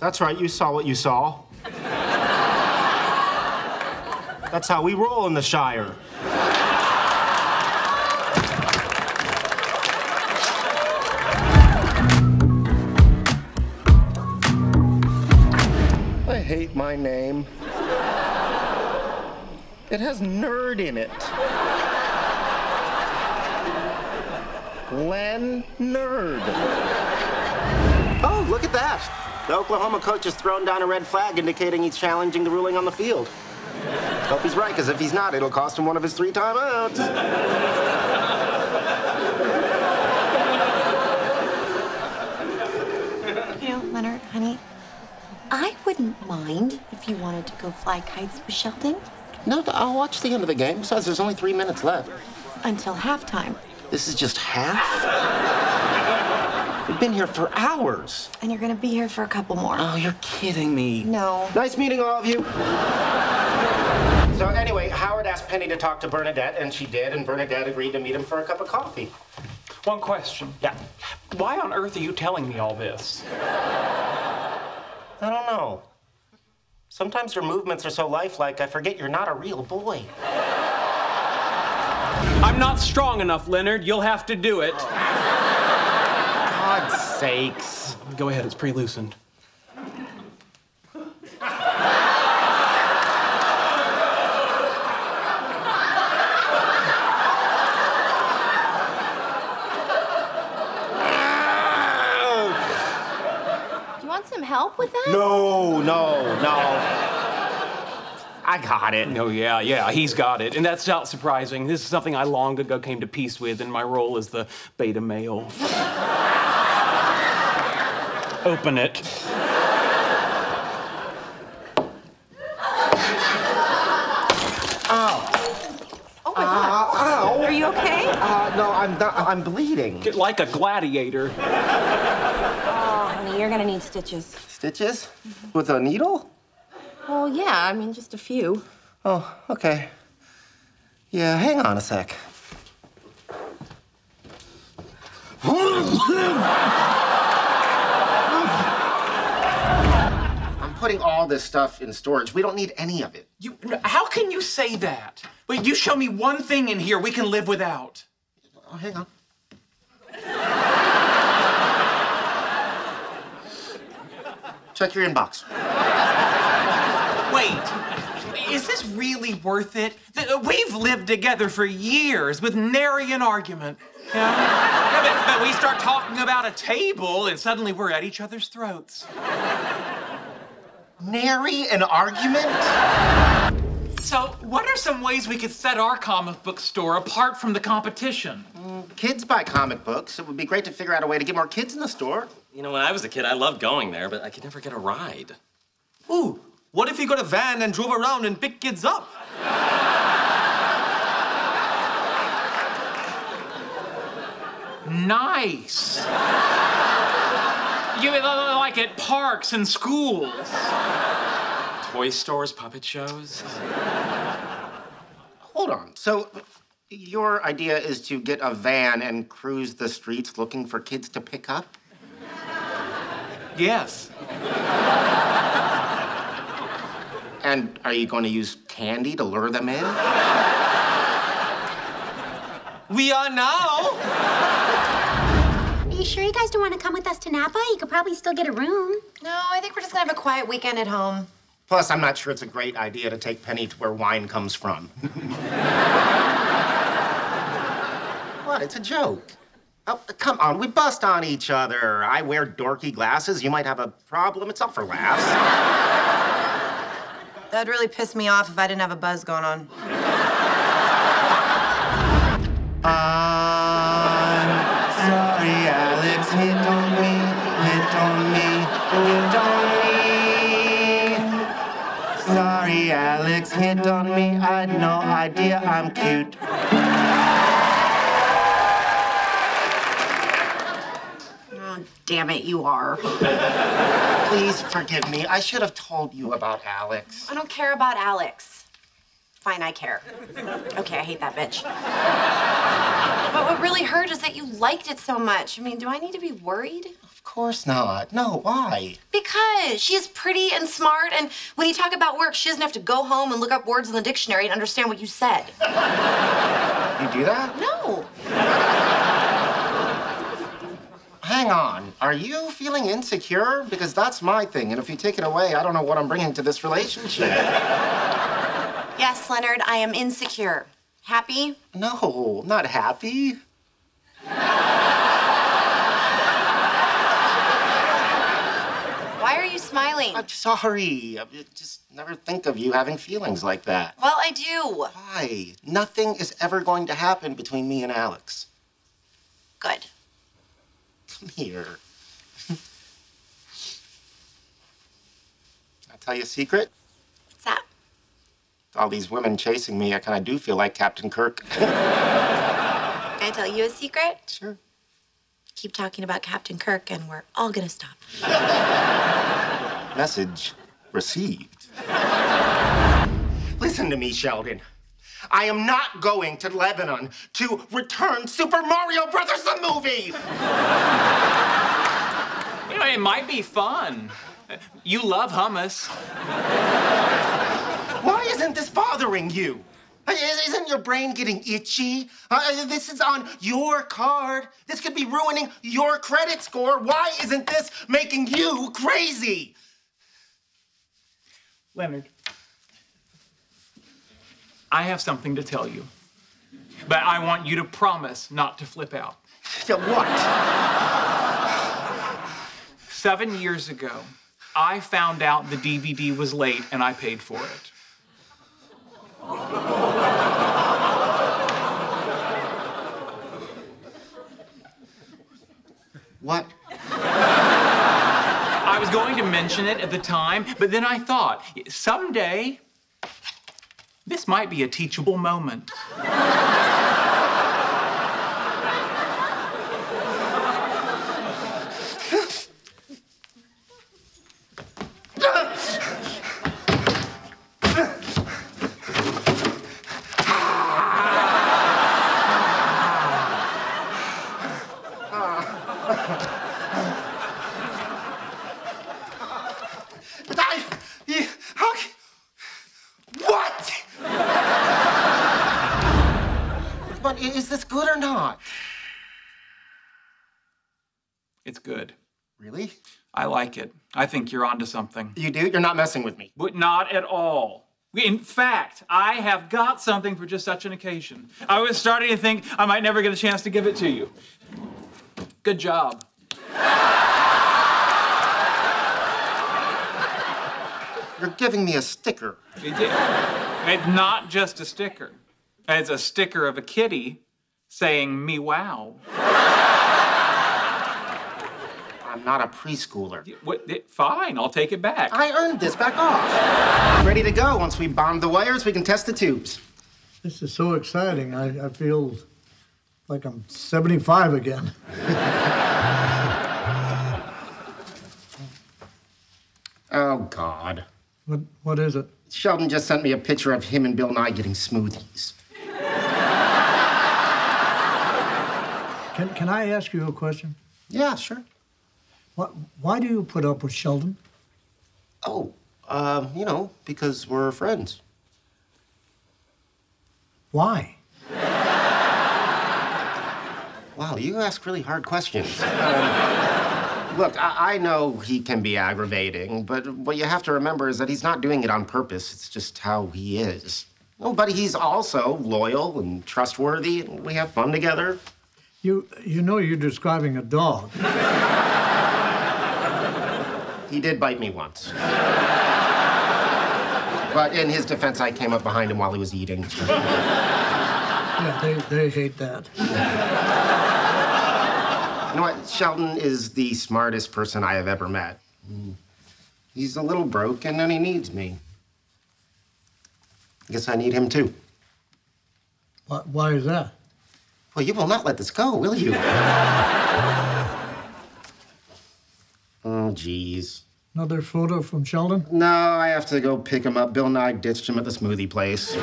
That's right, you saw what you saw. That's how we roll in the Shire. I hate my name. It has nerd in it. Len Nerd. Oh, look at that. The Oklahoma coach has thrown down a red flag indicating he's challenging the ruling on the field. Hope he's right, because if he's not, it'll cost him one of his three timeouts. You know, Leonard, honey, I wouldn't mind if you wanted to go fly kites with Sheldon No, I'll watch the end of the game. Besides, there's only three minutes left. until halftime. This is just half? We've been here for hours. And you're gonna be here for a couple more. Oh, you're kidding me. No. Nice meeting all of you. So anyway, Howard asked Penny to talk to Bernadette, and she did, and Bernadette agreed to meet him for a cup of coffee. One question. Yeah. Why on earth are you telling me all this? I don't know. Sometimes your movements are so lifelike, I forget you're not a real boy. I'm not strong enough, Leonard. You'll have to do it. God's sakes. Go ahead, it's pre loosened. Do you want some help with that? No, no, no. I got it. No, yeah, yeah, he's got it. And that's not surprising. This is something I long ago came to peace with in my role as the beta male. Open it. Oh my god. Ow. Are you okay? Uh, no, I'm not, I'm bleeding. Like a gladiator. Oh, honey, you're gonna need stitches. Stitches? With a needle? Well, yeah, I mean, just a few. Oh, okay. Yeah, hang on a sec. Putting all this stuff in storage. We don't need any of it. You, how can you say that? Wait, you show me one thing in here we can live without. Oh, hang on. Check your inbox. Wait, is this really worth it? Uh, we've lived together for years with nary an argument. Yeah? Yeah, but, but we start talking about a table and suddenly we're at each other's throats. Nary an argument? So, what are some ways we could set our comic book store apart from the competition? Mm, kids buy comic books. It would be great to figure out a way to get more kids in the store. You know, when I was a kid, I loved going there, but I could never get a ride. Ooh, what if you got a van and drove around and picked kids up? Nice. You mean like at parks and schools? Toy stores, puppet shows. Hold on. So, your idea is to get a van and cruise the streets looking for kids to pick up? Yes. And are you going to use candy to lure them in? We are now. Are you sure you guys don't want to come with us to Napa? You could probably still get a room. No, I think we're just gonna have a quiet weekend at home. Plus, I'm not sure it's a great idea to take Penny to where wine comes from. what? It's a joke. Oh, come on, we bust on each other. I wear dorky glasses. You might have a problem. It's all for laughs. That'd really piss me off if I didn't have a buzz going on. I'm Alex hit on me. I had no idea I'm cute. Oh, damn it, you are. Please forgive me. I should have told you about Alex. I don't care about Alex. Fine, I care. Okay, I hate that bitch. But what really hurt is that you liked it so much. I mean, do I need to be worried? Of course not. No, why? Because she is pretty and smart, and when you talk about work, she doesn't have to go home and look up words in the dictionary and understand what you said. You do that? No. Hang on. Are you feeling insecure? Because that's my thing, and if you take it away, I don't know what I'm bringing to this relationship. Yes, Leonard, I am insecure. Happy? No, not happy. Why are you smiling? I'm sorry. I just never think of you having feelings like that. Well, I do. Why? Nothing is ever going to happen between me and Alex. Good. Come here. I'll tell you a secret. What's that? All these women chasing me, I kind of do feel like Captain Kirk. Can I tell you a secret? sure. Keep talking about Captain Kirk, and we're all gonna stop. Message received. Listen to me, Sheldon. I am not going to Lebanon to return Super Mario Brothers the movie. You know, it might be fun. You love hummus. Why isn't this bothering you? Is- Isn't your brain getting itchy? Uh, uh, this is on your card. This could be ruining your credit score. Why isn't this making you crazy? Leonard, I have something to tell you, but I want you to promise not to flip out. Yeah, what? Seven years ago, I found out the DVD was late and I paid for it. What? Going to mention it at the time, but then I thought, someday, this might be a teachable moment. But I. You, how. c- What? but i- is this good or not? It's good. Really? I like it. I think you're onto something. You do? You're not messing with me. But not at all. In fact, I have got something for just such an occasion. I was starting to think I might never get a chance to give it to you. Good job. You're giving me a sticker. It's not just a sticker. It's a sticker of a kitty saying me wow. I'm not a preschooler. What, fine, I'll take it back. I earned this. Back off. Ready to go. Once we bond the wires, we can test the tubes. This is so exciting. I, I feel like I'm 75 again. Oh, God. What, what is it? Sheldon just sent me a picture of him and Bill Nye getting smoothies. Can, can I ask you a question? Yeah, sure. What, why do you put up with Sheldon? Oh, um, you know, because we're friends. Why? Wow, you ask really hard questions. Um, look, I, I know he can be aggravating, but what you have to remember is that he's not doing it on purpose. It's just how he is. Oh, but he's also loyal and trustworthy, and we have fun together. You, you know you're describing a dog. He did bite me once. But in his defense, I came up behind him while he was eating. Yeah, they, they hate that. You know what? Sheldon is the smartest person I have ever met. He's a little broken and he needs me. I guess I need him too. Why, why is that? Well, you will not let this go, will you? oh, jeez. Another photo from Sheldon? No, I have to go pick him up. Bill Nye ditched him at the smoothie place.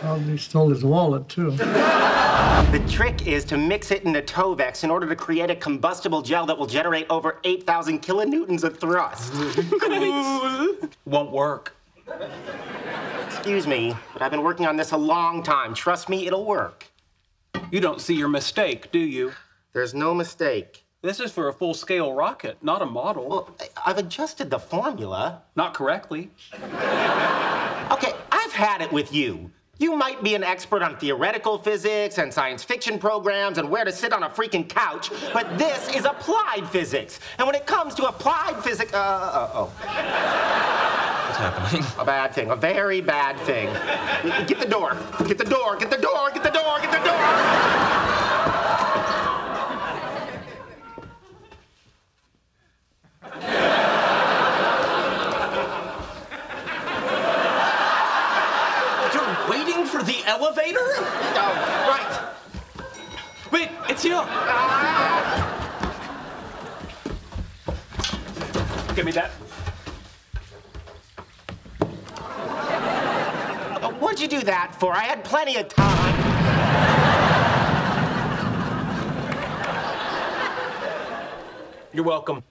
Probably stole his wallet, too. The trick is to mix it into Tovex in order to create a combustible gel that will generate over 8,000 kilonewtons of thrust. Won't work. Excuse me, but I've been working on this a long time. Trust me, it'll work. You don't see your mistake, do you? There's no mistake. This is for a full scale rocket, not a model. Well, I've adjusted the formula. Not correctly. Okay, I've had it with you. You might be an expert on theoretical physics and science fiction programs and where to sit on a freaking couch, but this is applied physics. And when it comes to applied physics, uh, uh, oh, What's happening? a bad thing, a very bad thing. Get the door, get the door, get the door, get the door, get the door. You're waiting for the elevator? Oh, right. Wait, it's here. Give me that. What'd you do that for? I had plenty of time. You're welcome.